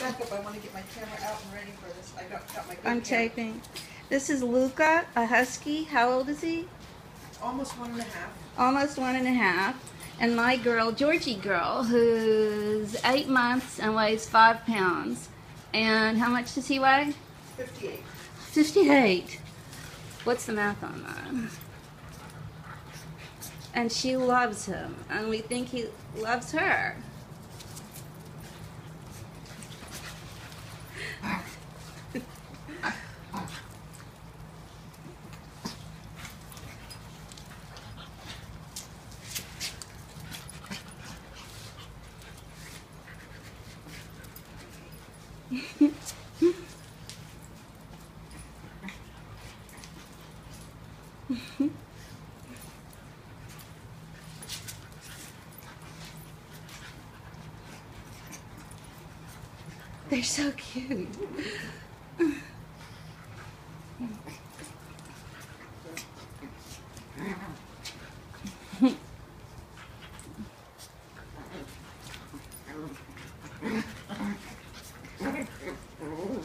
back up, I wanna get my camera out and ready for this, I got, got my I'm camera. taping. This is Luka, a husky. How old is he? Almost one and a half, Almost one and a half. And my girl, Georgy girl, who's eight months and weighs five pounds. And how much does he weigh? fifty-eight. 58. What's the math on that? And she loves him, and we think he loves her. They're so cute. Boy.